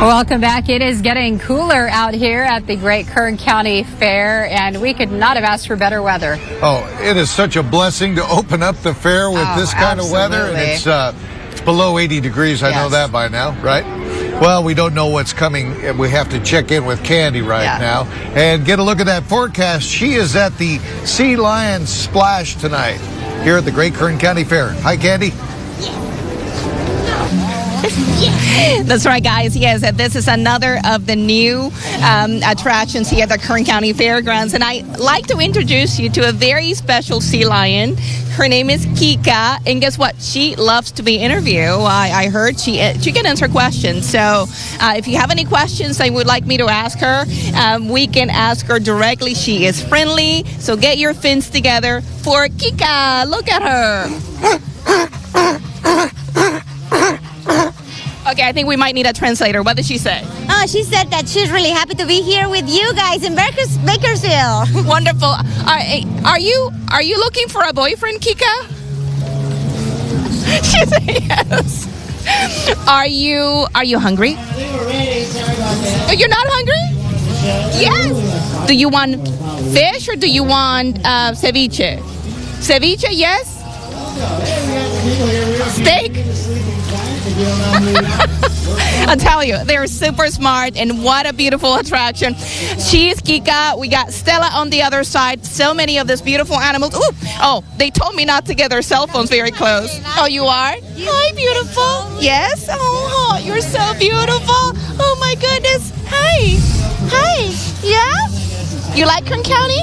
Welcome back. It is getting cooler out here at the Great Kern County Fair, and we could not have asked for better weather. Oh, it is such a blessing to open up the fair with Oh, this kind of weather. And it's, uh, it's below 80 degrees. I know that by now, right? Well, we don't know what's coming. We have to check in with Candy right Yeah. now and get a look at that forecast. She is at the Sea Lion Splash tonight here at the Great Kern County Fair. Hi, Candy. That's right, guys. Yes, this is another of the new um, attractions here at the Kern County Fairgrounds. And I'd like to introduce you to a very special sea lion. Her name is Kika. And guess what? She loves to be interviewed. I, I heard she, uh, she can answer questions. So uh, if you have any questions that you would like me to ask her, um, we can ask her directly. She is friendly. So get your fins together for Kika. Look at her. Okay, I think we might need a translator. What did she say? Oh, she said that she's really happy to be here with you guys in Bakers- Bakersfield. Wonderful. Are, are you are you looking for a boyfriend, Kika? She said yes. Are you are you hungry? Oh, You're not hungry? Yes. Do you want fish or do you want uh, ceviche? Ceviche, yes. Steak. I'll tell you, they're super smart, and what a beautiful attraction. She's Kika. We got Stella on the other side. So many of these beautiful animals. Ooh, oh, they told me not to get their cell phones very close. Oh, you are? Hi, beautiful. Yes. Oh, you're so beautiful. Oh my goodness. Hi. Hi. Yeah. You like Kern County?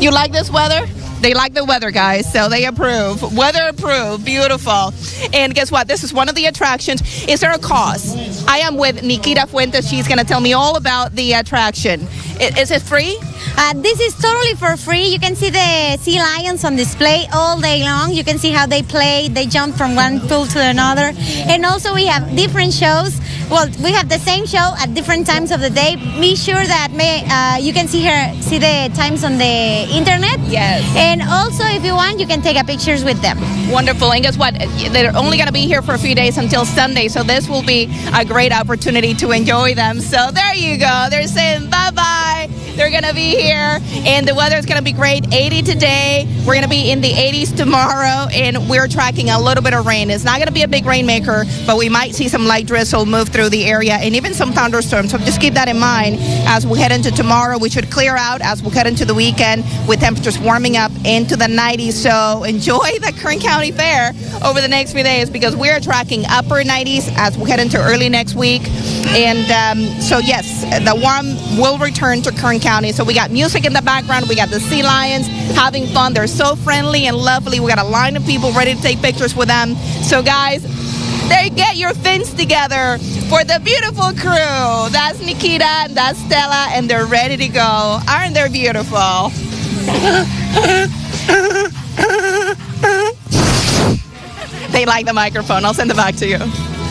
You like this weather? They like the weather, guys, so they approve. Weather approved, beautiful. And guess what? This is one of the attractions. Is there a cost? I am with Nikita Fuentes. She's going to tell me all about the attraction. Is it free? Uh, this is totally for free. You can see the sea lions on display all day long. You can see how they play. They jump from one pool to another. And also we have different shows. Well, we have the same show at different times of the day. Be sure that may, uh, you can see her see the times on the internet. Yes. And also, if you want, you can take a pictures with them. Wonderful. And guess what? They're only going to be here for a few days until Sunday, so this will be a great opportunity to enjoy them. So there you go. They're saying bye bye. They're going to be here, and the weather is going to be great. 80 today. We're going to be in the 80s tomorrow, and we're tracking a little bit of rain. It's not going to be a big rainmaker, but we might see some light drizzle move through the area and even some thunderstorms. So just keep that in mind as we head into tomorrow. We should clear out as we head into the weekend with temperatures warming up into the 90s. So enjoy the Kern County Fair over the next few days because we're tracking upper 90s as we head into early next week. And um, so, yes, the warm will return to Kern County. So we got music in the background. We got the sea lions having fun. They're so friendly and lovely. We got a line of people ready to take pictures with them. So, guys, there, get your fins together for the beautiful crew. That's Nikita, and that's Stella, and they're ready to go. Aren't they beautiful? they like the microphone. I'll send it back to you.